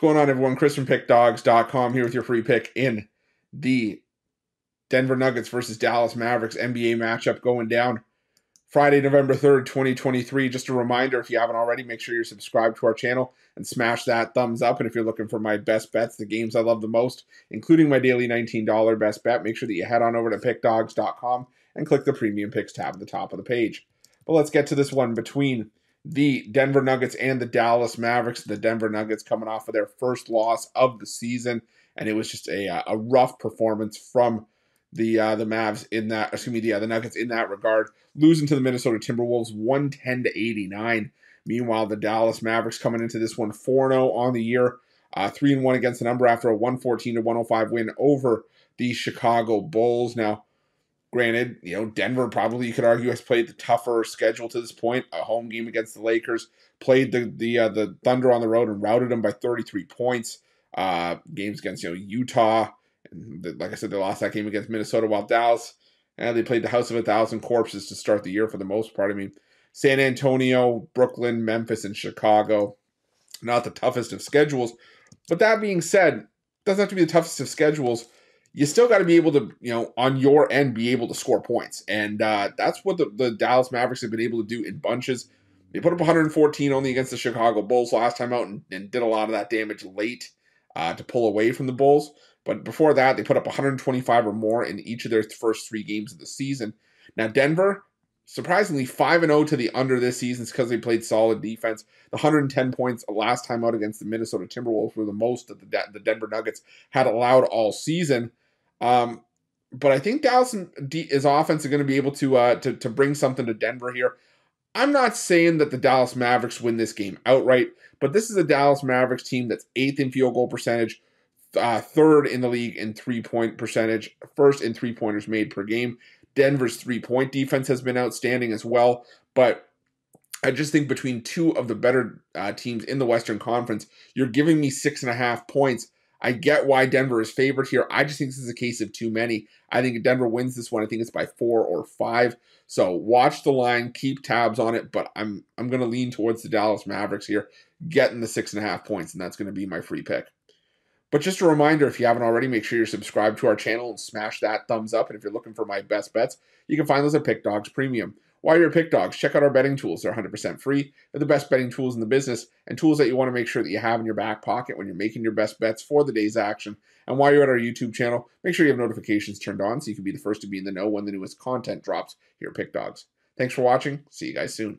going on, everyone? Chris from PickDawgz.com here with your free pick in the Denver Nuggets versus Dallas Mavericks NBA matchup going down Friday, November 3rd, 2023. Just a reminder if you haven't already, make sure you're subscribed to our channel and smash that thumbs up. And if you're looking for my best bets, the games I love the most, including my daily $19 best bet, make sure that you head on over to PickDawgz.com and click the Premium Picks tab at the top of the page. But let's get to this one between the Denver Nuggets and the Dallas Mavericks. The Denver Nuggets coming off of their first loss of the season, and it was just a, uh, a rough performance from the uh, the Mavs in that. Excuse me, the, uh, the Nuggets in that regard, losing to the Minnesota Timberwolves one ten to eighty nine. Meanwhile, the Dallas Mavericks coming into this one 4 0 on the year, uh, 3 and 1 against the number after a 114 to 105 win over the Chicago Bulls. Now, Granted, you know, Denver probably you could argue has played the tougher schedule to this point. A home game against the Lakers, played the the uh, the Thunder on the road and routed them by 33 points. Uh, games against you know Utah, and the, like I said, they lost that game against Minnesota. While Dallas, and they played the House of a Thousand Corpses to start the year for the most part. I mean, San Antonio, Brooklyn, Memphis, and Chicago, not the toughest of schedules. But that being said, doesn't have to be the toughest of schedules you still got to be able to, you know, on your end, be able to score points. And uh, that's what the, the Dallas Mavericks have been able to do in bunches. They put up 114 only against the Chicago Bulls last time out and, and did a lot of that damage late uh, to pull away from the Bulls. But before that, they put up 125 or more in each of their first three games of the season. Now, Denver, surprisingly 5 and 0 to the under this season because they played solid defense. The 110 points last time out against the Minnesota Timberwolves were the most that the, Denver Nuggets had allowed all season. Um, but I think Dallas is offense is going to be able to, uh, to to bring something to Denver here. I'm not saying that the Dallas Mavericks win this game outright, but this is a Dallas Mavericks team that's eighth in field goal percentage, uh, third in the league in three point percentage, first in three pointers made per game. Denver's three point defense has been outstanding as well, but I just think between two of the better uh, teams in the Western Conference, you're giving me six and a half points. I get why Denver is favored here. I just think this is a case of too many. I think Denver wins this one. I think it's by four or five. So watch the line, keep tabs on it. But I'm I'm going to lean towards the Dallas Mavericks here, getting the six and a half points, and that's going to be my free pick. But just a reminder, if you haven't already, make sure you're subscribed to our channel and smash that thumbs up. And if you're looking for my best bets, you can find those at PickDawgz Premium. While you're at PickDawgz, check out our betting tools. They're 100% free. They're the best betting tools in the business and tools that you want to make sure that you have in your back pocket when you're making your best bets for the day's action. And while you're at our YouTube channel, make sure you have notifications turned on so you can be the first to be in the know when the newest content drops here at PickDawgz. Thanks for watching. See you guys soon.